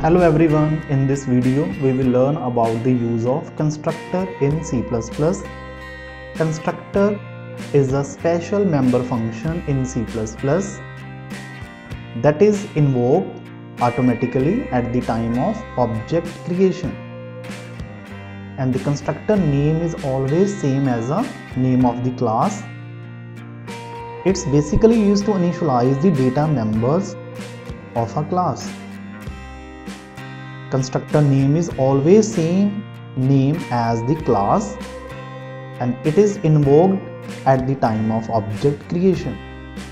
Hello everyone, in this video we will learn about the use of constructor in C++. Constructor is a special member function in C++ that is invoked automatically at the time of object creation. And the constructor name is always same as a name of the class. It's basically used to initialize the data members of a class constructor name is always same name as the class and it is invoked at the time of object creation.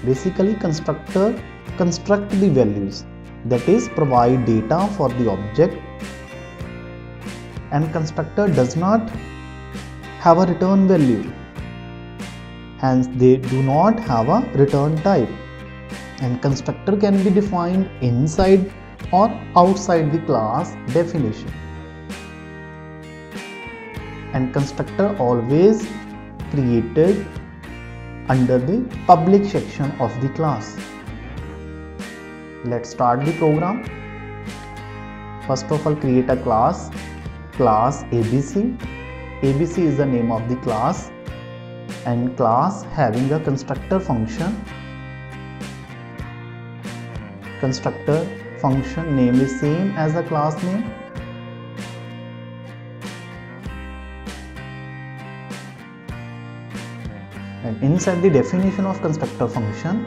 Basically constructor construct the values that is provide data for the object and constructor does not have a return value. Hence they do not have a return type. And constructor can be defined inside or outside the class definition. And constructor always created under the public section of the class. Let's start the program. First of all create a class class abc abc is the name of the class. And class having a constructor function. Constructor function name is same as the class name? And inside the definition of constructor function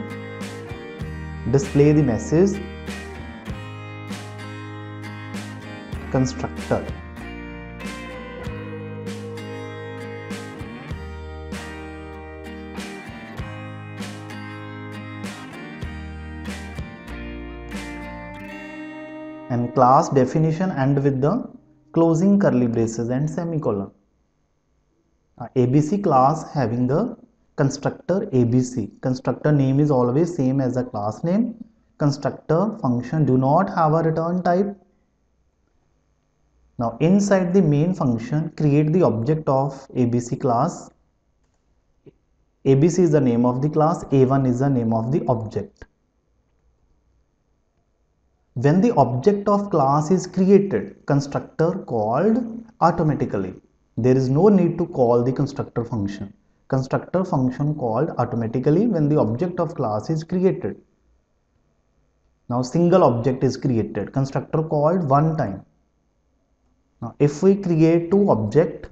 display the message constructor and class definition end with the closing curly braces and semicolon. Uh, ABC class having the constructor ABC. Constructor name is always same as the class name. Constructor function do not have a return type. Now inside the main function create the object of ABC class. ABC is the name of the class, A1 is the name of the object. When the object of class is created, constructor called automatically. There is no need to call the constructor function. Constructor function called automatically when the object of class is created. Now single object is created, constructor called one time. Now if we create two object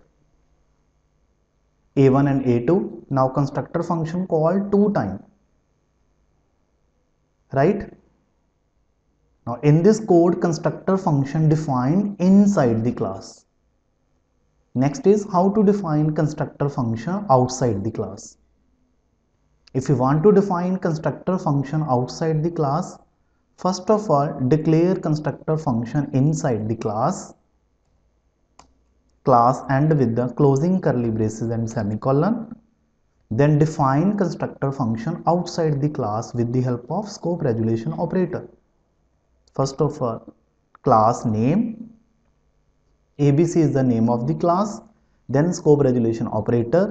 a1 and a2, now constructor function called two time. Right? Now in this code constructor function defined inside the class. Next is how to define constructor function outside the class. If you want to define constructor function outside the class, first of all declare constructor function inside the class class end with the closing curly braces and semicolon then define constructor function outside the class with the help of scope resolution operator first of all class name. Abc is the name of the class then scope resolution operator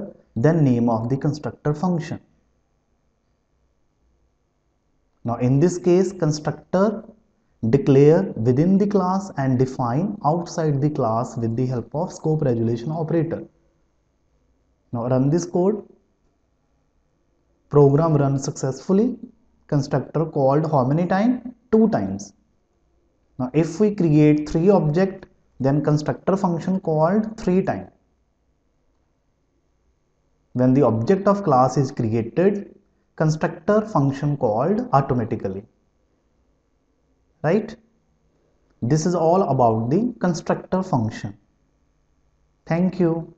then name of the constructor function. Now in this case constructor declare within the class and define outside the class with the help of scope resolution operator. Now run this code. Program run successfully. Constructor called how many times two times now if we create three object then constructor function called three time. When the object of class is created constructor function called automatically. Right? This is all about the constructor function. Thank you.